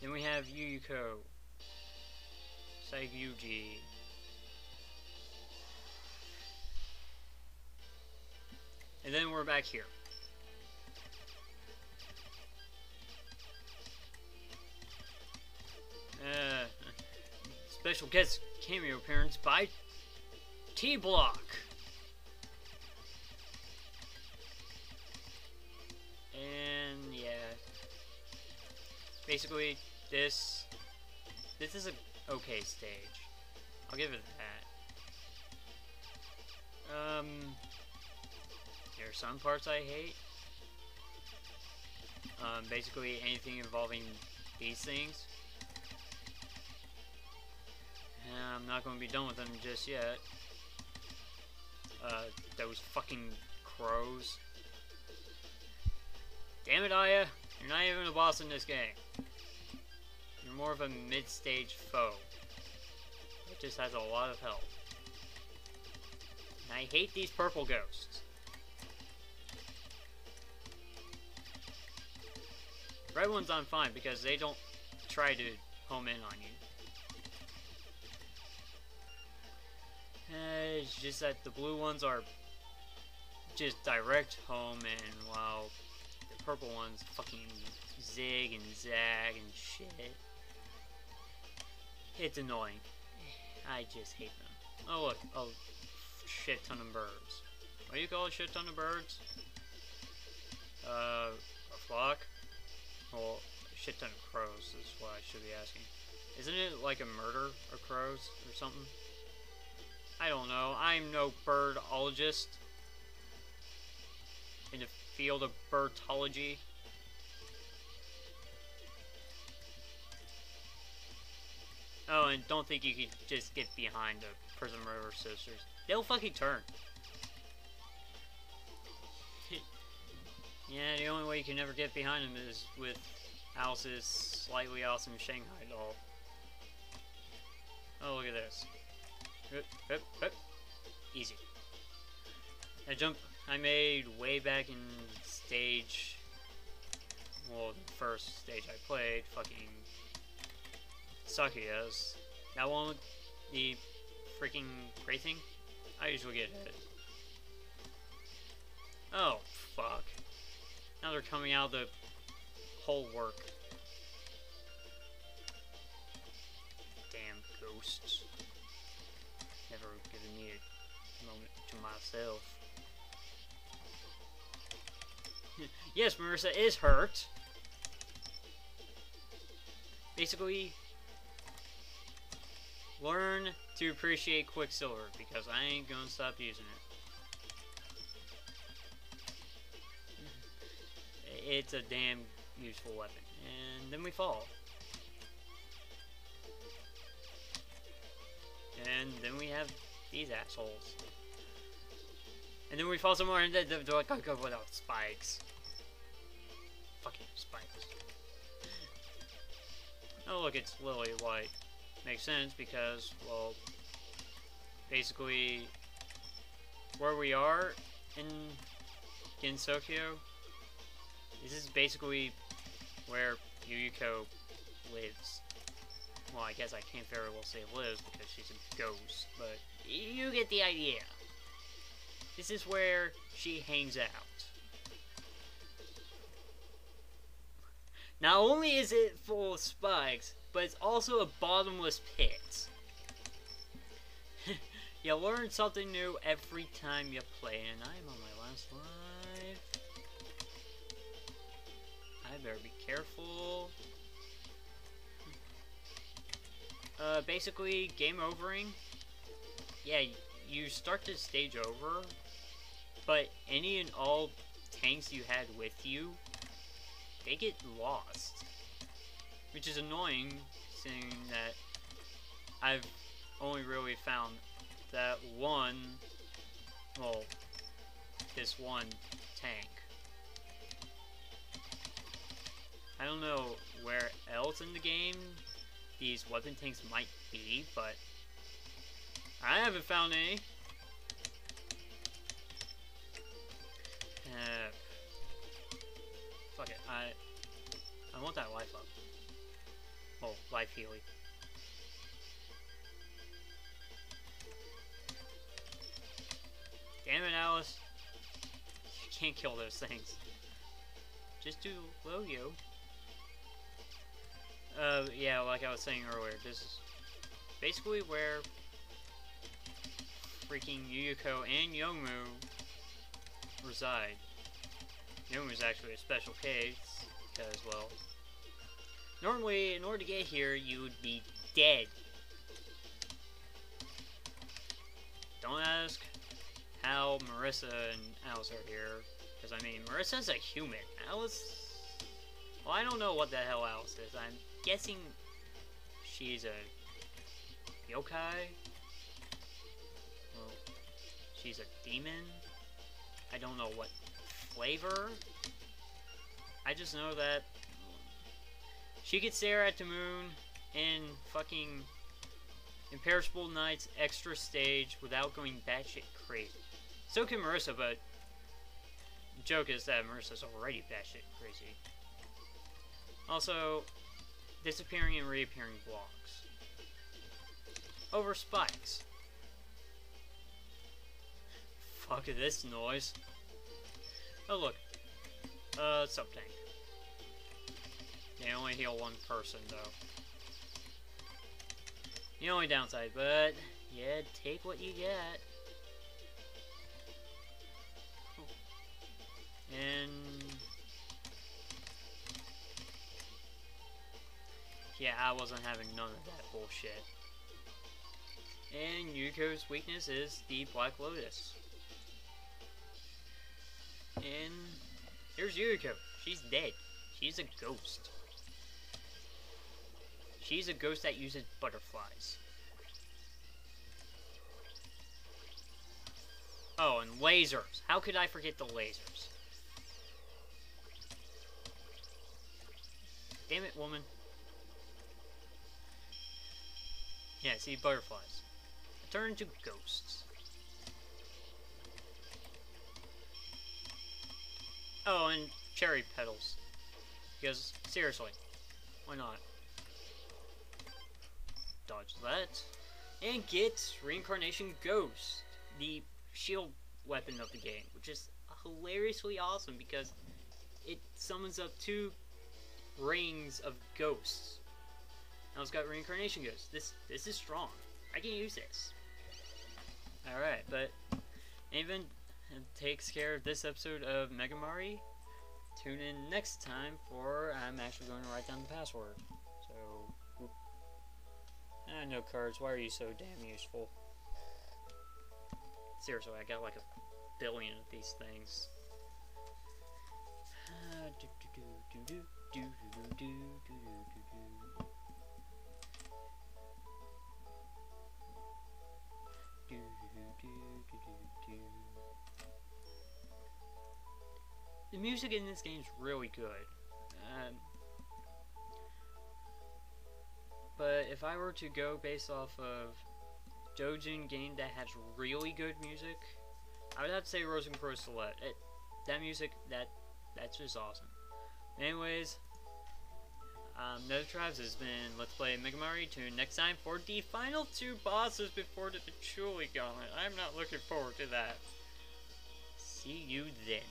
Then we have Yuyuko. Saigyouji. And then we're back here. Uh, special guest cameo appearance by T basically this this is a okay stage. I'll give it that. Um, there are some parts I hate. Um, basically anything involving these things. And I'm not going to be done with them just yet. Uh, those fucking crows. Damn it, Aya! You're not even a boss in this game. You're more of a mid-stage foe. It just has a lot of health. And I hate these purple ghosts. Red ones I'm fine because they don't try to home in on you. Uh, it's just that the blue ones are just direct home and while the purple ones fucking zig and zag and shit. It's annoying. I just hate them. Oh look, a shit ton of birds. What do you call a shit ton of birds? Uh, a flock? Well, a shit ton of crows is what I should be asking. Isn't it like a murder of crows or something? I don't know. I'm no birdologist in the field of birdology. Oh, and don't think you can just get behind the Prism River Sisters. They'll fucking turn. yeah, the only way you can ever get behind them is with Alice's slightly awesome Shanghai doll. Oh, look at this. Hup, hup, hup. Easy. A jump I made way back in stage... Well, the first stage I played, fucking Sakuya's. That one with the freaking gray thing? I usually get hit. Oh, fuck. Now they're coming out of the whole work. Damn ghosts. Never given me a moment to myself. yes, Marisa is hurt. Basically, learn to appreciate Quicksilver because I ain't gonna stop using it. It's a damn useful weapon. And then we fall. And then we have these assholes. And then we fall somewhere and they're like, oh, go without spikes. Fucking spikes. Oh look, it's Lily White. Makes sense because, well, basically, where we are in Gensokyo, this is basically where Yuyuko lives. Well, I guess I can't very well say lives because she's a ghost, but you get the idea. This is where she hangs out. Not only is it full of spikes, but it's also a bottomless pit. you learn something new every time you play, and I'm on my last life. I better be careful. Uh, basically, game overing. Yeah, you start the stage over, but any and all tanks you had with you, they get lost. Which is annoying, seeing that I've only really found that one, well, this one tank. I don't know where else in the game these weapon tanks might be, but I haven't found any. Uh, fuck it, I I want that life up. Oh, life healing. Damn it, Alice. You can't kill those things. Just do Lo-Yo. Uh, yeah, like I was saying earlier, this is basically where freaking Yuyuko and Youmu reside. Youmu is actually a special case, because, well, normally, in order to get here, you would be dead. Don't ask how Marisa and Alice are here, because, I mean, Marisa's a human. Alice... Well, I don't know what the hell Alice is. I'm guessing she's a yokai. Well, she's a demon. I don't know what flavor. I just know that she could stare at the moon in fucking Imperishable Night's extra stage without going batshit crazy. So can Marisa, but the joke is that Marisa's already batshit crazy. Also, disappearing and reappearing blocks. Over spikes. Fuck this noise. Oh look. Uh, sub tank. They only heal one person though. The only downside, but yeah, take what you get. And yeah, I wasn't having none of that bullshit. And Yuko's weakness is the Black Lotus. And here's Yuriko. She's dead. She's a ghost. She's a ghost that uses butterflies. Oh, and lasers. How could I forget the lasers? Damn it, woman. Yeah, see, butterflies. Turn into ghosts. Oh, and cherry petals. Because, seriously, why not? Dodge that. And get Reincarnation Ghost, the shield weapon of the game, which is hilariously awesome because it summons up two rings of ghosts. Now it's got Reincarnation Ghost. This this is strong. I can use this. Alright, but even takes care of this episode of Megamari. Tune in next time for I'm actually going to write down the password. So, I know cards. Why are you so damn useful? Seriously, I got like a billion of these things. do, do, do, do, do, do, do, do, do, do. Do, do, do, do, do, do. The music in this game is really good. Um, but if I were to go based off of Dojin game that has really good music, I would have to say Rosenkreuzstilette. It, that music, that that's just awesome. Anyways, um, Nether Tribes has been Let's Play Mega Megamari. Tune next time for the final two bosses before the Patchouli Gauntlet. I'm not looking forward to that. See you then.